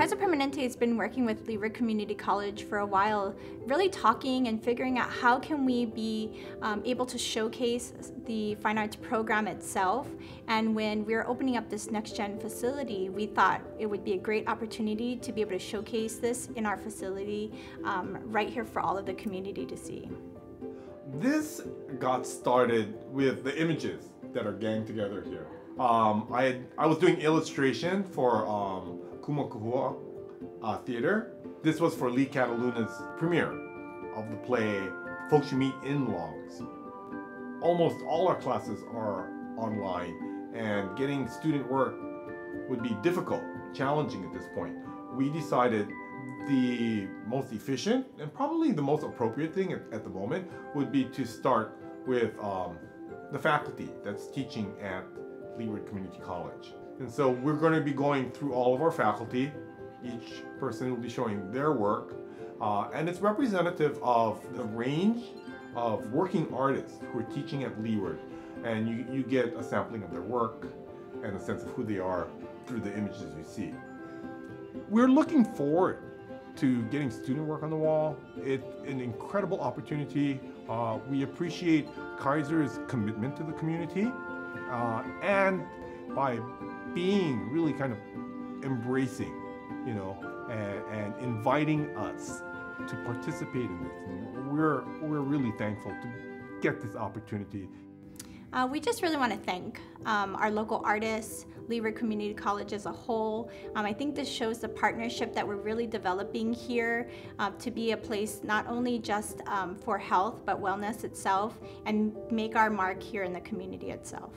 Kaiser Permanente has been working with Leeward Community College for a while, really talking and figuring out how can we be um, able to showcase the fine arts program itself. And when we were opening up this next gen facility, we thought it would be a great opportunity to be able to showcase this in our facility um, right here for all of the community to see. This got started with the images that are ganged together here. Um, I, I was doing illustration for um, Kumu Kahua uh, Theater. This was for Lee Cataluna's premiere of the play Folks You Meet in Longs. Almost all our classes are online and getting student work would be difficult, challenging at this point. We decided the most efficient and probably the most appropriate thing at, at the moment would be to start with um, the faculty that's teaching at Leeward Community College. And so we're going to be going through all of our faculty. Each person will be showing their work. Uh, and it's representative of the range of working artists who are teaching at Leeward. And you, you get a sampling of their work and a sense of who they are through the images you see. We're looking forward to getting student work on the wall. It's an incredible opportunity. Uh, we appreciate Kaiser's commitment to the community uh, and by being really kind of embracing, you know, and, and inviting us to participate in this. And we're, we're really thankful to get this opportunity. Uh, we just really want to thank um, our local artists, Leeward Community College as a whole. Um, I think this shows the partnership that we're really developing here uh, to be a place not only just um, for health but wellness itself and make our mark here in the community itself.